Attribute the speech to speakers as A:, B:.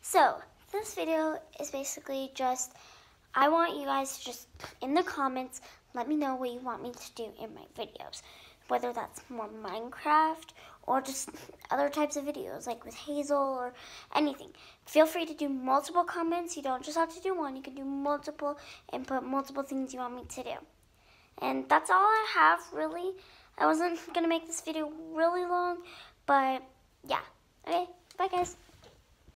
A: So, this video is basically just, I want you guys to just, in the comments, let me know what you want me to do in my videos. Whether that's more Minecraft or just other types of videos, like with Hazel or anything. Feel free to do multiple comments. You don't just have to do one. You can do multiple and put multiple things you want me to do. And that's all I have, really. I wasn't going to make this video really long, but yeah. Okay.